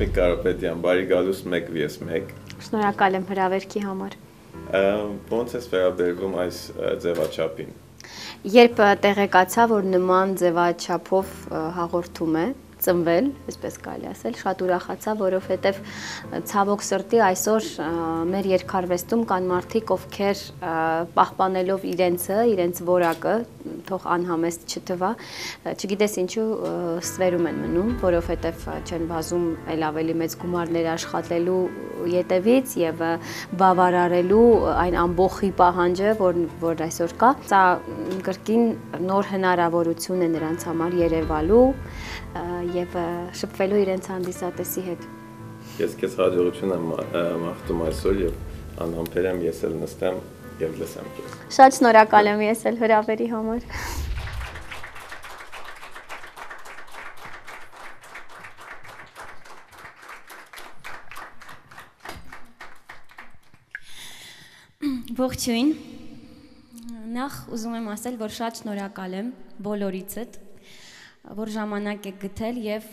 Հասմիկ Կարապետյան, բարի գալուս 1vs1։ Շնորհակալ եմ հրավերքի համար։ Ոնց ես վերաբերվում այս ձևաչափին։ Երբ տեղեկացա, որ նման ձևաչափով հաղորդում է, ծնվել, այսպես կարելի ասել, շատ ուրախացա, որովհետև ցավոք սրտի այսօր մեր երկարվեստում կան մարդիկ, ովքեր պահպանելով իրենցը, իրենց որակը, թող անհամեստ չթվա, չգիտես ինչու ստվերում են մնում, որովհետև չեն բազում այլ ավելի մեծ գումարներ աշխատելու յետևից եւ բավարարելու այն ամբողջի պահանջը, որ որ այսօր կա։ Սա կրկին նոր հնարավորություն է նրանց համար Երևալու եւ շփվելու իրենց հանդիսատեսի հետ։ Ես քեզ հաջողություն եմ մաղթում այսօր եւ անհամբեր եմ ես էլ նստեմ եւ լսեմ քեզ։ Շատ շնորհակալ եմ ես էլ հրավերի համար։ Ողջույն։ Նախ ուզում եմ ասել, որ շատ շնորհակալ եմ բոլորիցդ որ ժամանակ եք գտել եւ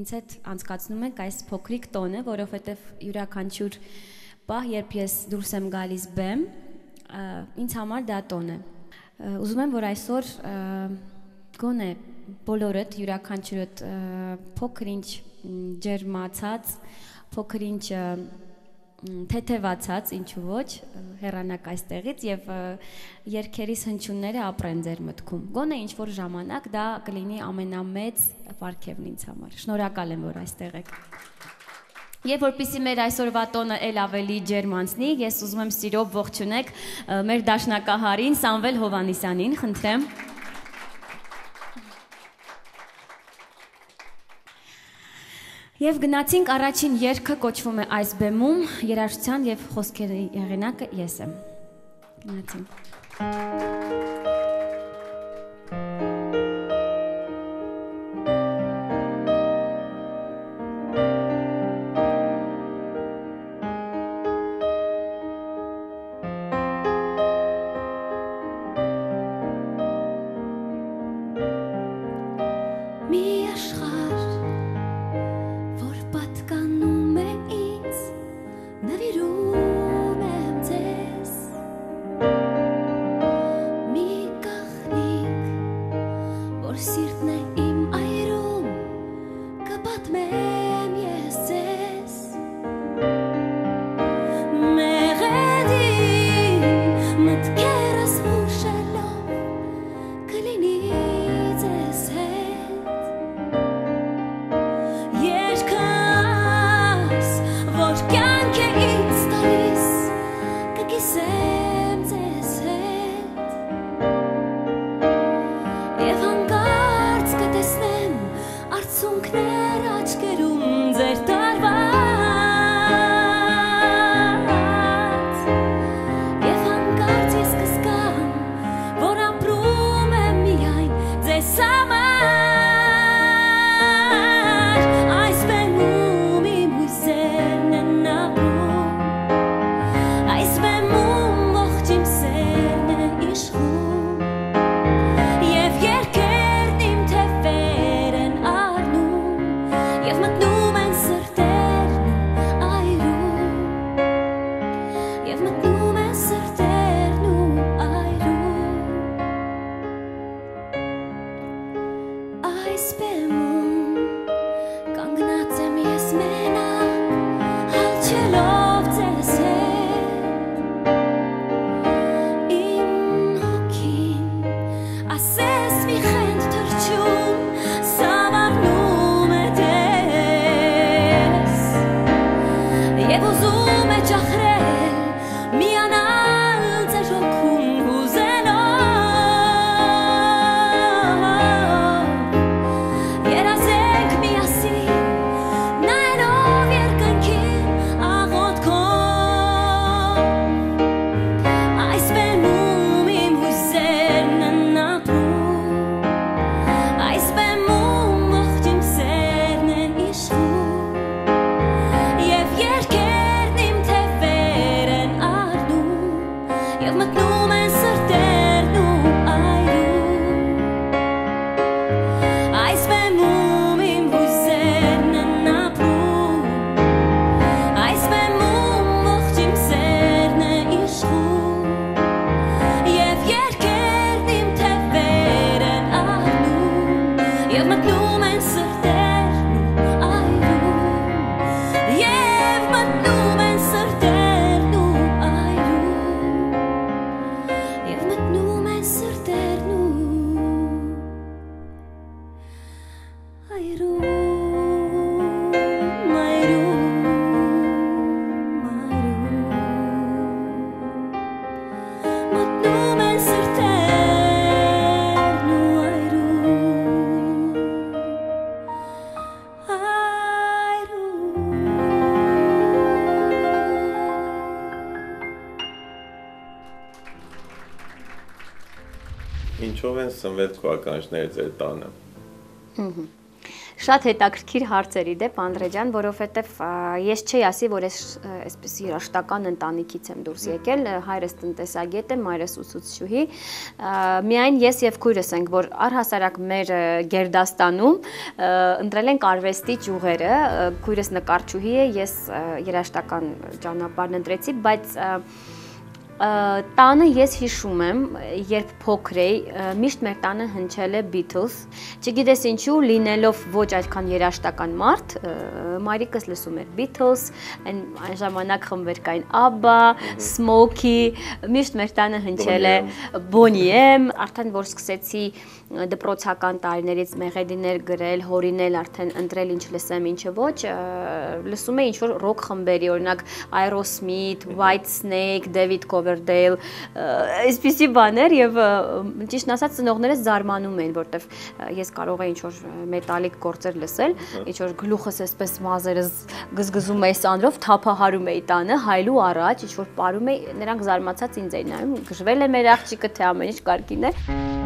ինձ հետ անցկացնում եք այս փոքրիկ տոնը, որովհետեւ յուրաքանչյուր պահ, երբ ես դուրս եմ գալիս բեմ, ինձ համար դա տոն է։ Ուզում եմ, որ այսօր գոնե բոլորդ յուրաքանչյուրդ փոքր-ինչ ջերմացած, փոքր-ինչ թեթևացած, ինչու ոչ, հեռանակ այստեղից եւ երկերիս հնչյունները ապրեն ձեր մտքում։ Գոնե ինչ որ ժամանակ դա կլինի ամենամեծ պարգևն ինձ համար։ Շնորհակալ եմ, որ այստեղ եք։ Եվ որpիսի մեր այսօրվա տոնը ել ավելի ջերմանցնի, ես ուզում եմ սիրով ողջունեք մեր դաշնակահարին Սամվել Հովանիսյանին, խնդրեմ։ Եվ գնացինք առաջին երգը կոչվում է այս բեմում երաժշտության եւ խոսքերի եղանակը ես եմ։ Գնացինք։ Ինչով են jak mknął mę serdecznie. Սնվել քո ականջները ձեր տանը։ Հհհ Շատ հետաքրքիր հարցեր իդեպ Անդրե ջան, որովհետև ես չի ասի, որ ես այսպես երաշտական ընտանիքից եմ դուրս եկել, հայրս տնտեսագետ է, մայրս ուսուցչուհի։ Միայն ես եւ քույրս ենք, որ առհասարակ մեր Գերդաստանում ընտրել ենք արվեստի ճյուղերը, քույրս նկարչուհի է, ես երաշտական ճանապարհն ընտրեցի, բայց տանը ես հիշում եմ, երբ փոքր էի, միշտ մեր տանը հնչել է Beatles։ Չգիտես ինչու, լինելով ոչ այդքան երաժշտական մարդ, մայրիկս լսում էր Beatles, այն այն ժամանակ խմբեր կային ABBA, Smokey, միշտ մեր տանը հնչել է Boney M, արդեն որ սկսեցի դպրոցական տարիներից մեղեդիներ գրել, հորինել, արդեն ընտրել ինչ լսեմ, ինչը ոչ, լսում էի ինչ որ ռոք խմբերի, օրինակ Aerosmith, White Snake, David Coverdale, այսպիսի բաներ եւ ճիշտ ասած ծնողներս զարմանում էին, որտեվ ես կարող էի ինչ որ մետալիկ գործեր լսել, ինչ որ գլուխս այսպես մազերս գզգզում էի սանրով, թափահարում էի տանը, հայլու առաջ, ինչ որ ապարում էի, նրանք զարմացած ինձ էին նայում, գժվել է մեր աղջիկը, թե ամեն ինչ կարգին է։ Երբ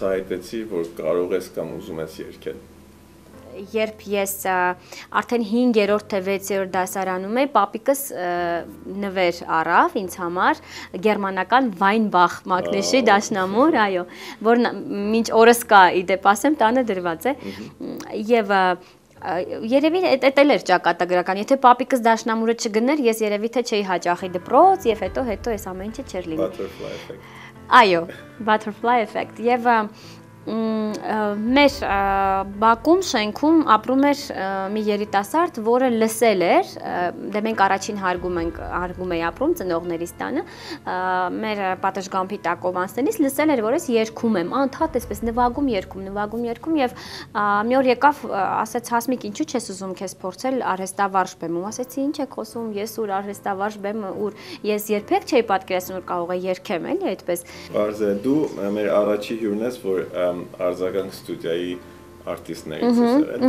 բացահայտեցի, որ կարող ես կամ ուզում ես երգել երբ ես արդեն 5-րդ թե 6-րդ դասարանում էի, պապիկս նվեր առավ ինձ համար գերմանական Weinbach մագնեշի դաշնամուր, այո, որ մինչ օրս կա, իդեպ ասեմ, տանը դրված է։ Եվ Երևի էդ էլ էր ճակատագրական։ Եթե պապիկս դաշնամուրը չգներ, ես երևի թե չէի հաճախի դպրոց եւ հետո հետո այս ամեն ինչը չէր լինի։ Butterfly effect։ Այո, butterfly effect։ Եվ մեր Բաքում շենքում ապրում էր մի երիտասարդ, որը լսել էր, դե մենք առաջին հարգում ենք, հարգում էի ապրում ծնողներիս տանը, մեր պատշգամբի տակով անցնելիս լսել էր, որ ես երգում եմ, անդադ էսպես նվագում երգում, նվագում երգում եւ մի օր եկավ, ասեց Հասմիկ, ինչու՞ չես ուզում քեզ փորձել արհեստավարժ բեմում։ Ասեցի, ինչ եք խոսում, ես ուր արհեստավարժ բեմը, ուր ես երբեք չէի պատկերացնում, որ կարող եմ երգեմ, էլի այդպես։ Բարձր դու մեր առաջի հյուրն ես, որ արձագանք ստուդիայի արտիստներից եղել։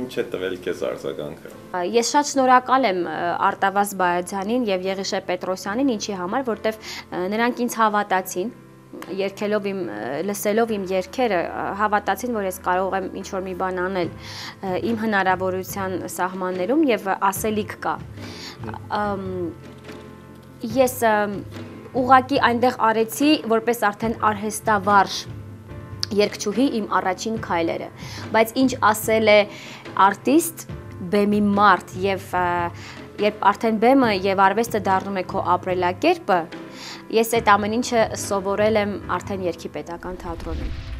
Ինչ է տվել քեզ արձագանքը։ Ես շատ շնորհակալ եմ Արտավազ Բայաջանին եւ Եղիշե Պետրոսյանին, ինչի համար, որտեվ նրանք ինձ հավատացին երկելով իմ լսելով իմ երգերը հավատացին, որ ես կարող եմ ինչ որ մի բան անել իմ հնարավորության սահմաններում եւ ասելիք կա։ Ես ուղակի այնտեղ արեցի որպես արդեն արհեստավարժ երկչուհի իմ առաջին քայլերը, բայց ինչ ասել է արտիստ, բեմի մարդ եւ երբ արդեն բեմը եւ արվեստը դառնում է քո ապրելակերպը, ես այդ ամեն ինչը սովորել եմ արդեն երկի պետական թատրոնում։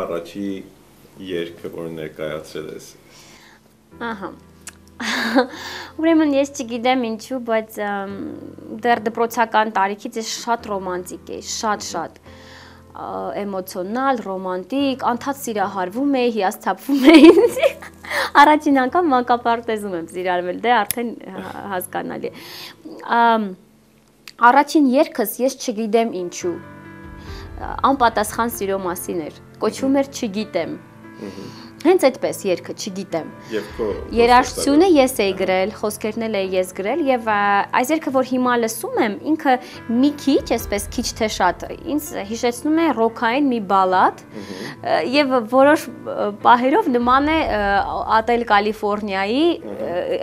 առաջի երգը, որ ներկայացրել ես։ Ահա։ Ուրեմն ես չգիտեմ ինչու, բայց դեռ դպրոցական տարիքից ես շատ ռոմանտիկ էի, շատ-շատ էմոցիոնալ, ռոմանտիկ, անդադ սիրահարվում էի, հիասթափվում էի ինձ։ Առաջին անգամ մանկապարտեզում եմ սիրարվել, դե արդեն հասկանալի է։ Առաջին երգս ես չգիտեմ ինչու։ Անպատասխան սիրո մասին էր։ Կոչվում էր չգիտեմ։ Հենց այդպես երգը, չգիտեմ։ Եվ քո Երաժշտությունը ես էի գրել, խոսքերն էլ էի ես գրել եւ այս երգը որ հիմա լսում եմ, ինքը մի քիչ, այսպես քիչ թե շատ, ինձ հիշեցնում է ռոքային մի բալադ եւ որոշ պահերով նման է Ատել Կալիֆոռնիայի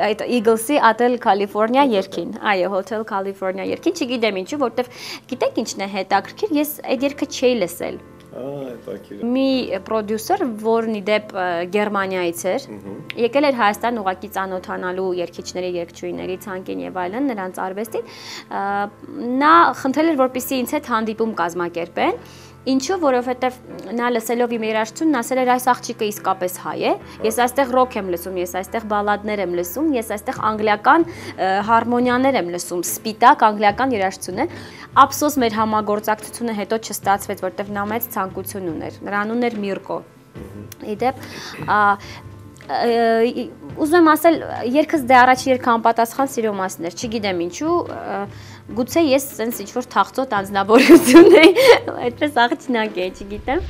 այդ Eagles-ի Ատել Կալիֆոռնիա երգին։ Այո, Hotel California երգին, չգիտեմ ինչու, որտեվ գիտեք ինչն է հետաքրքիր, ես այդ երգը չէի լսել Մի պրոդյուսեր, որն ի դեպ Գերմանիայից էր, եկել էր Հայաստան ուղակի ծանոթանալու երկիչների, երկչույների ցանկին եւ այլն, նրանց արվեստին, նա խնդրել էր, որպեսզի ինձ հետ հանդիպում կազմակերպեն Ինչու, որովհետև նա լսելով իմ երաժշտությունն ասել էր այս աղջիկը իսկապես հայ է։ Ես այստեղ ռոք եմ լսում, ես այստեղ բալադներ եմ լսում, ես այստեղ անգլիական հարմոնիաներ եմ լսում, սպիտակ անգլիական երաժշտություն է։ Ափսոս մեր համագործակցությունը հետո չստացվեց, որտեղ նա մեծ ցանկություն ուներ։ Նրան ուներ Միրկո։ Իդեպ ուզում եմ ասել, երկս դե առաջ երգը անպատասխան սիրո մասն էր, չգիտեմ ինչու, գուցե ես սենց ինչ որ թաղծոտ անznավորություն էի, այդպես աղջնակ է, չգիտեմ։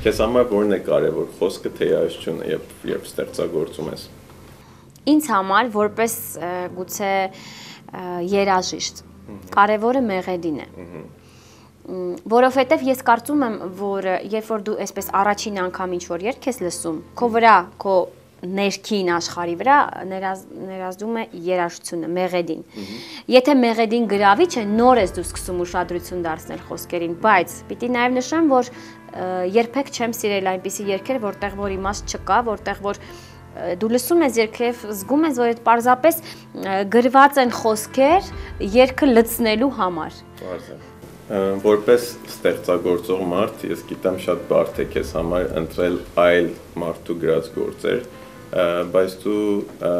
Քեզ համար ո՞րն է կարևոր խոսքը թե երաժշտությունը, երբ երբ ստեղծագործում ես։ Ինձ համար որպես գուցե երաժիշտ կարևորը մեղեդին է։ Որովհետև ես կարծում եմ, որ երբ որ դու այսպես առաջին անգամ ինչ որ երգ ես լսում, քո վրա, քո ներքին աշխարի վրա ներազ, ներազդում է երաժշտությունը, մեղեդին։ Եթե մեղեդին գրավիչ է, նոր ես դու սկսում ուշադրություն դարձնել խոսքերին, բայց պիտի նաև նշեմ, որ երբեք չեմ սիրել այնպիսի երգեր, որտեղ որ իմաստ չկա, որտեղ որ դու լսում ես երգը եւ զգում ես, որ այդ parzapes գրված են խոսքեր երգը լցնելու համար։ Պարզ է որպես ստեղծագործող մարդ ես գիտեմ շատ բարդ է քեզ համար ընտրել այլ մարդու գրած գործեր բայց դու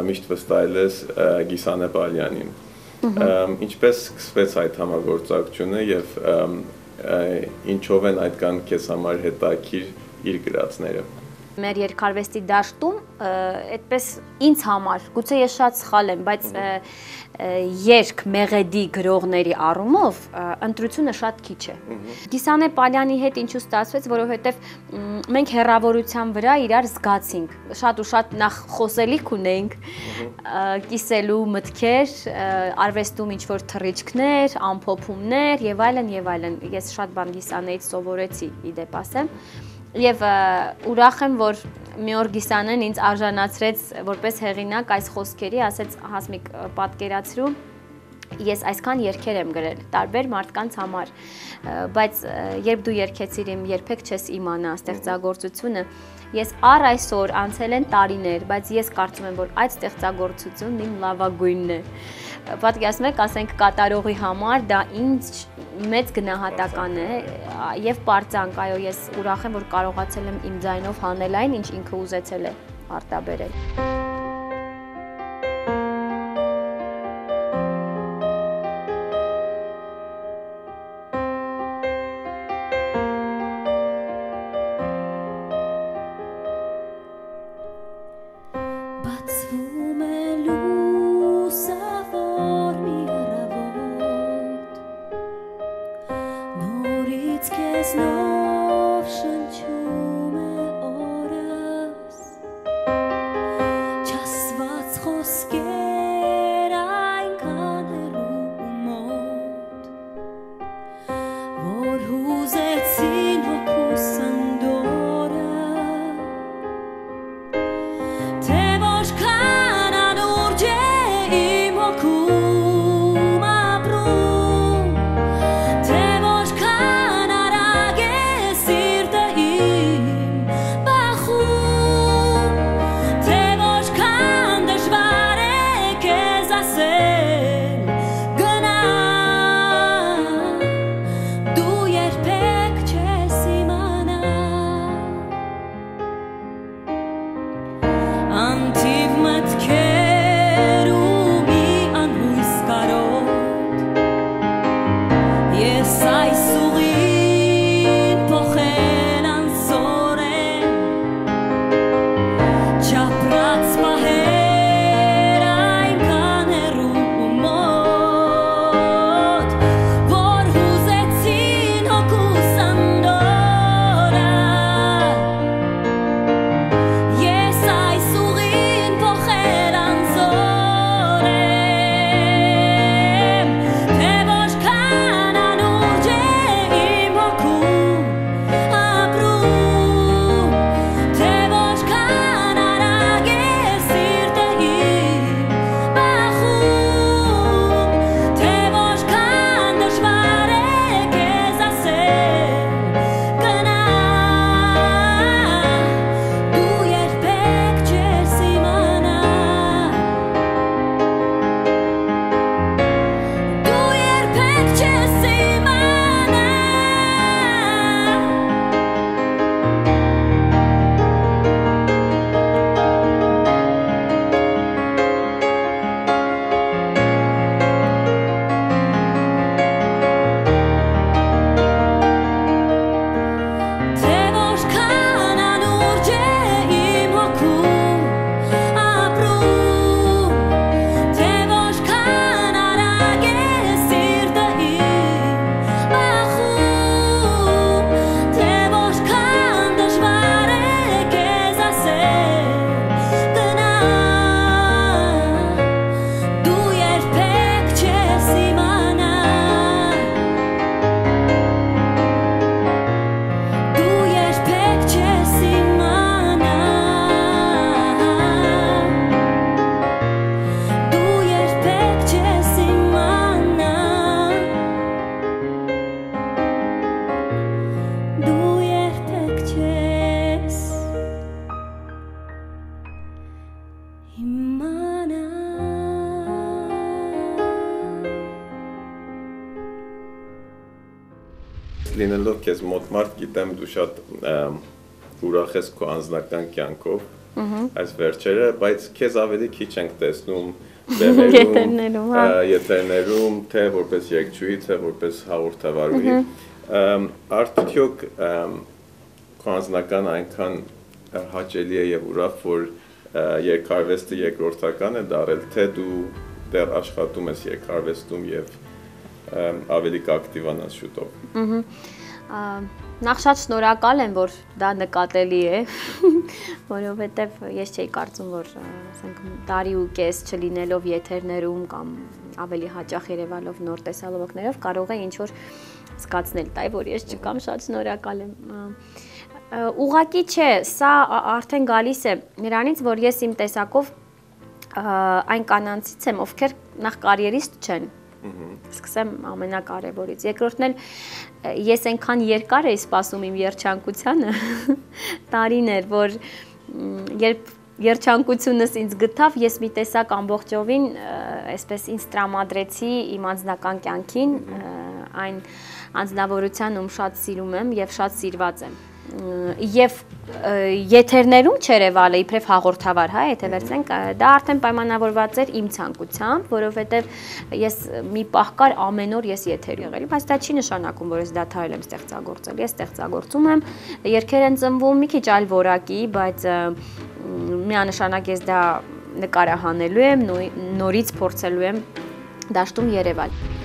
միշտ վստահել ես Գիսանե Բալյանին։ Ինչպես սկսվեց այդ համագործակցությունը եւ ինչով են այդքան քեզ համար հետաքրիր իր գրածները մեր երկարվեստի դաշտում այդպես ինձ համար, գուցե ես շատ սխալ եմ, բայց երկ մեղեդի գրողների առումով ընտրությունը շատ քիչ է։ Գիսանե Պալյանի հետ ինչու ստացվեց, որովհետև մենք հերավորության վրա իրար զգացինք։ Շատ ու շատ նախ խոսելիք ունեինք, կիսելու մտքեր, արվեստում ինչ որ թռիչքներ, ամփոփումներ եւ այլն եւ այլն։ Ես շատ բան Գիսանեից սովորեցի, իդեպ ասեմ Եվ ուրախ եմ, որ մի օր Գիսանեն ինձ արժանացրեց որպես հեղինակ այս խոսքերի, ասեց հասմիկ պատկերացրու ես այսքան երգեր եմ գրել տարբեր մարդկանց համար բայց երբ դու երգեցիր իմ երբեք չես իմանա ստեղծագործությունը ես առ այսօր անցել են տարիներ բայց ես կարծում եմ որ այդ ստեղծագործությունն իմ լավագույնն է պատկերացնում եք, ասենք կատարողի համար դա ինձ մեծ գնահատական է եւ པարծանք, այո, ես ուրախ եմ, որ կարողացել եմ իմ ձայնով հանել այն, ինչ ինքը ուզեցել է արտաբերել։ ludzkie znów wszędzie. Գիտեմ դու շատ ուրախ ես քո անձնական կյանքով, այս վերջերը, բայց քեզ ավելի քիչ ենք տեսնում եթերներում, հա, եթերներում, թե որպես երգչուհի, թե որպես հաղորդավարուհի։ Արդյոք քո անձնական այնքան հաճելի է եւ ուրախ, որ երկարվեստը երկրորդական է դարել, թե դու դեռ աշխատում ես երկարվեստում եւ ավելի կակտիվանաս շուտով։ Ահա Նախ շատ շնորհակալ եմ, որ դա նկատելի է, որովհետև ես չէի կարծում, որ ասենք տարի ու կես չլինելով եթերներում կամ ավելի հաճախ երևալով նոր տեսալովակներով կարող է ինչ որ զգացնել տայ, որ ես չկամ, շատ շնորհակալ եմ ուղակի չէ, սա արդեն գալիս է նրանից, որ ես իմ տեսակով այն կանանցից եմ, ովքեր նախ կարիերիստ չեն, Սկսեմ ամենակարևորից։ Երկրորդն էլ ես այնքան երկար էի սպասում իմ երջանկությանը տարիներ, որ երբ երջանկությունս ինձ գտավ, ես մի տեսակ ամբողջովին այսպես ինձ տրամադրեցի իմ անձնական կյանքին, այն անձնավորության ում շատ սիրում եմ եւ շատ սիրված եմ եւ եթերներում չերևալը իբրև հաղորդավար, հա, եթե վերցնենք, դա արդեն պայմանավորված էր իմ ցանկությամբ, որովհետեւ ես մի պահ կար ամեն օր ես եթեր եղել, բայց դա չի նշանակում, որ ես դադարել եմ ստեղծագործել։ Ես ստեղծագործում եմ, երկեր են ծնվում մի քիչ այլ որակի, բայց միանշանակ ես դա նկարահանելու եմ, նորից փորձելու եմ դաշտում Երևան։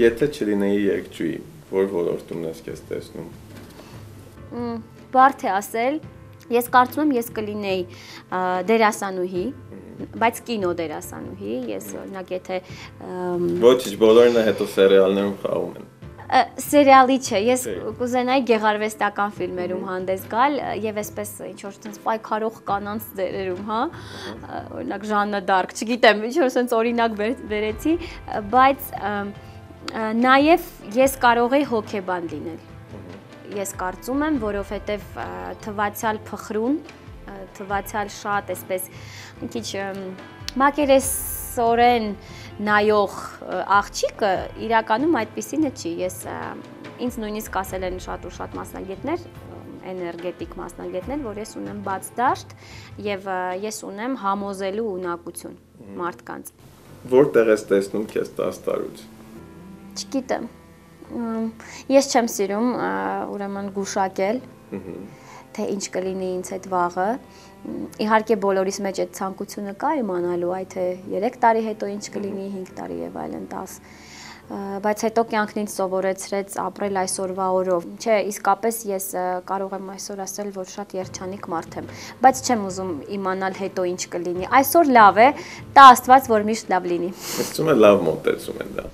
Եթե չլինեի երգչուհի, որ ոլորտում ես քեզ տեսնում։ Բարդ է ասել, Ես կարծում եմ ես կլինեի դերասանուհի, բայց կինո դերասանուհի, ես օրինակ եթե Ոչինչ, բոլորն է հետո սերիալներում խաղում են սերիալի չէ, ես կուզենայի գեղարվեստական ֆիլմերում հանդես գալ եւ այսպես ինչ որ sense պայքարող կանանց դերերում, հա։ Օրինակ Ժաննա Դարկ, չգիտեմ, ինչ որ sense օրինակ վերեցի, բայց նաեւ ես կարող եի հոկեբան լինել ես կարծում եմ, որովհետև թվացial փխրուն, թվացial շատ այսպես մի քիչ մակերեսորեն նայող աղջիկը իրականում այդպեսինը չի։ Ես ինձ նույնիսկ ասել են շատ ու շատ մասնագետներ, էներգետիկ մասնագետներ, որ ես ունեմ բաց դաշտ եւ ես ունեմ համոզելու ունակություն մարդկանց։ Որտեղ ես տեսնում քեզ 10 տարուց։ Չգիտեմ ես չեմ սիրում ուրեմն գուշակել թե ինչ կլինի ինձ այդ վաղը իհարկե բոլորիս մեջ այդ ցանկությունը կա իմանալու այ թե 3 տարի հետո ինչ կլինի 5 տարի եւ այլն 10 բայց հետո կյանքն ինձ սովորեցրեց ապրել այսօրվա օրով։ Չէ, իսկապես ես կարող եմ այսօր ասել, որ շատ երջանիկ մարդ եմ, բայց չեմ ուզում իմանալ հետո ինչ կլինի։ Այսօր լավ է, տա Աստված, որ միշտ լավ լինի։ Ես ցույց եմ լավ մոտեցում են դա։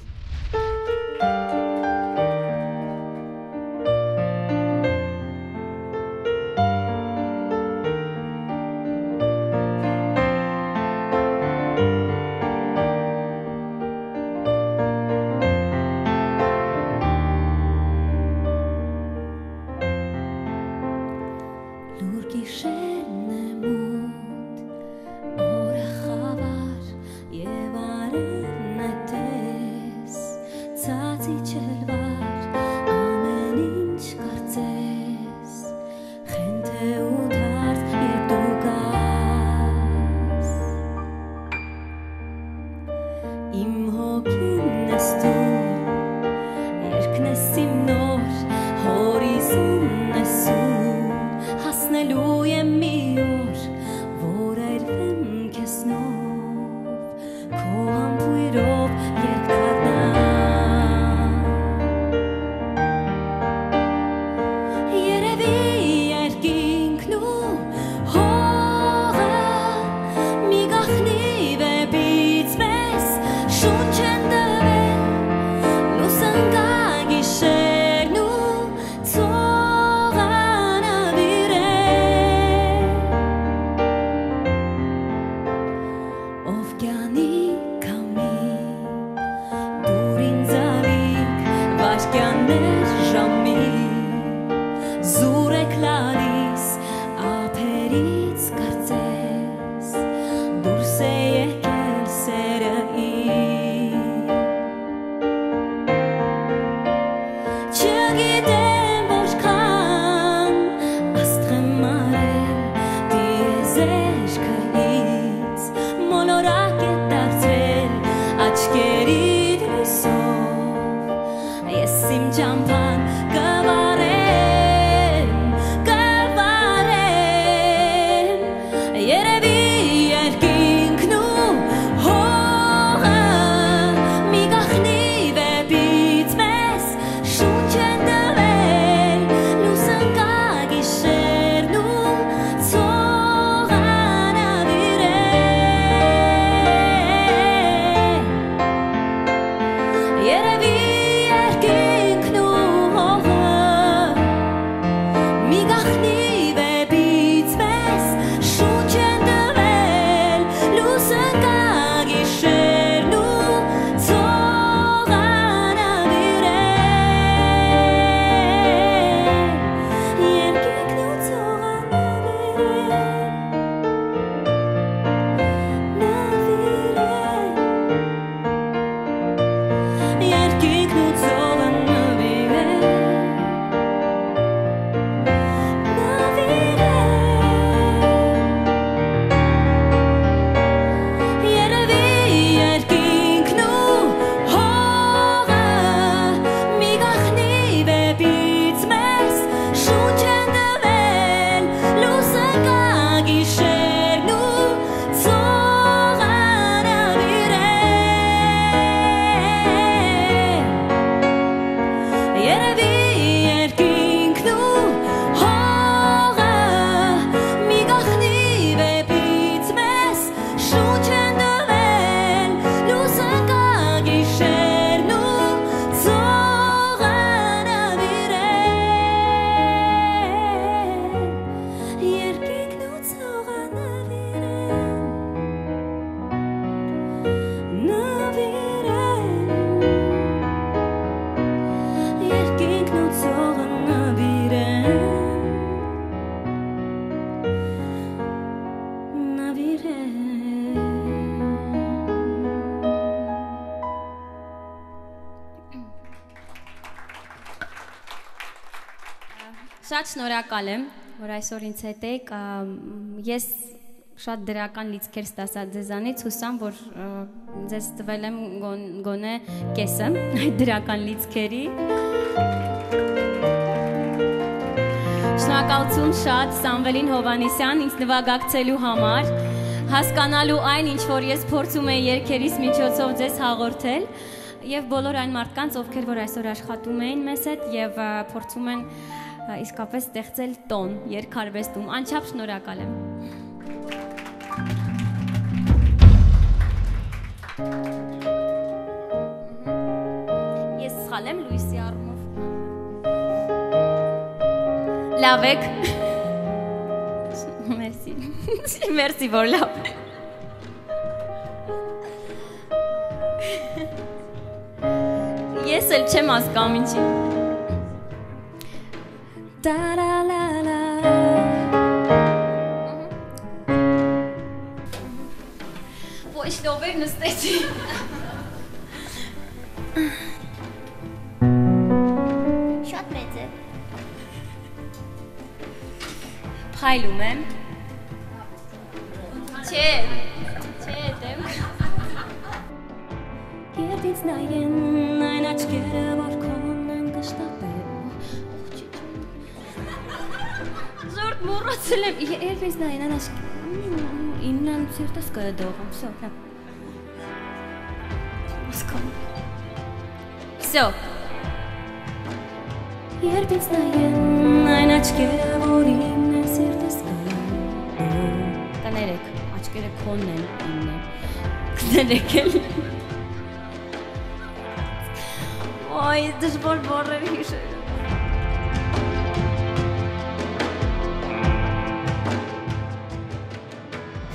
շնորհակալ եմ, որ այսօր ինձ հետ եք։ Ես շատ դրական լիցքեր ստացա ձեզանից, հուսամ, որ ձեզ տվել եմ գոնե կեսը այդ դրական լիցքերի։ Շնորհակալություն շատ Սամվելին Հովանեսյան ինձ նվագակցելու համար, հասկանալու այն, ինչ որ ես փորձում եմ երկերիս միջոցով ձեզ հաղորդել եւ բոլոր այն մարդկանց, ովքեր որ այսօր աշխատում էին մեզ հետ եւ փորձում են իսկապես ստեղծել տոն երկարվեստում։ Անչափ շնորհակալ եմ։ Ես սխալ եմ Լուիսի առումով։ Լավ եք։ Մերսի։ Մերսի որ լավ։ Ես էլ չեմ հասկանում ինչի։. Ոչ լովեր նստեցի։ Շատ մեծ է։ Փայլում եմ։ Չէ, չէ, դեմ։ Երբից նայեն այն աչքերը, որ քոնն մոռացել եմ։ Երբես նա ինան աշ ինան ցերտս կդողում, всё, да։ Սկամ։ Всё։ Երբես նայեն այն աչքերը, որ ինն են սերտս կներեք, աչքերը քոնն են ինն են։ Կներեք էլ։ Ոյ, դժվար բառեր հիշել։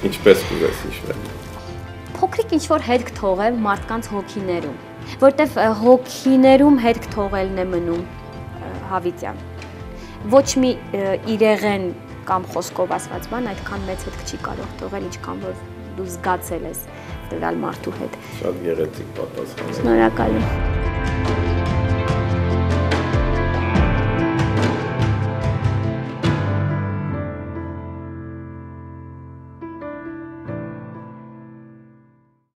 Ինչպես կուզես հիշվել։ Փոքրիկ ինչ որ հետք թողել մարդկանց հոգիներում, որտեվ հոգիներում հետք թողելն է մնում հավիտյան։ Ոչ մի իրեղեն կամ խոսքով ասված բան այդքան մեծ հետք չի կարող թողել, ինչքան որ դու զգացել ես տվյալ մարդու հետ։ Շատ գեղեցիկ պատասխան։ Շնորհակալ եմ։